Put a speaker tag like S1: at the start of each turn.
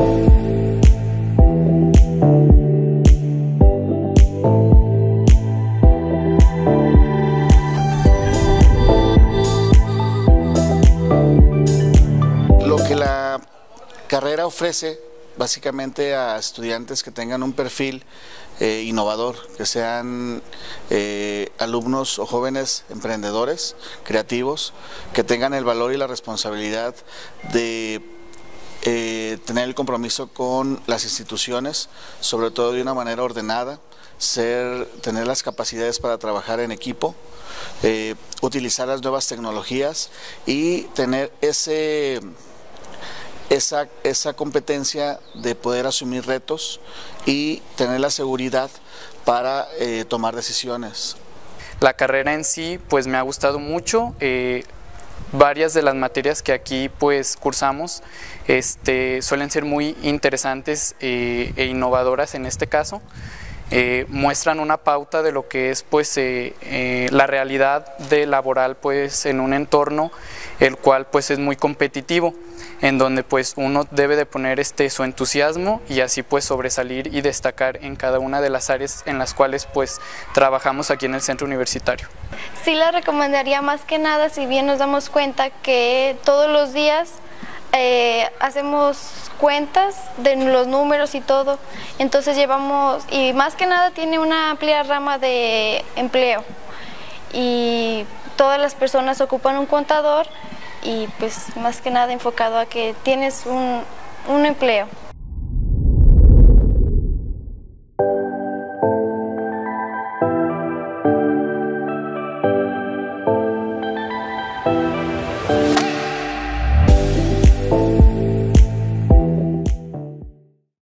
S1: Lo que la carrera ofrece básicamente a estudiantes que tengan un perfil eh, innovador, que sean eh, alumnos o jóvenes emprendedores, creativos, que tengan el valor y la responsabilidad de eh, tener el compromiso con las instituciones, sobre todo de una manera ordenada, ser, tener las capacidades para trabajar en equipo, utilizar las nuevas tecnologías y tener ese esa, esa competencia de poder asumir retos y tener la seguridad para eh, tomar decisiones.
S2: La carrera en sí pues me ha gustado mucho. Eh, varias de las materias que aquí pues cursamos este, suelen ser muy interesantes eh, e innovadoras en este caso. muestran una pauta de lo que es pues la realidad de laboral pues en un entorno el cual pues es muy competitivo en donde pues uno debe de poner este su entusiasmo y así pues sobresalir y destacar en cada una de las áreas en las cuales pues trabajamos aquí en el centro universitario.
S3: Sí la recomendaría más que nada si bien nos damos cuenta que todos los días eh, hacemos cuentas de los números y todo, entonces llevamos, y más que nada tiene una amplia rama de empleo y todas las personas ocupan un contador y pues más que nada enfocado a que tienes un, un empleo.